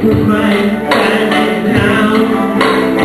could my that now.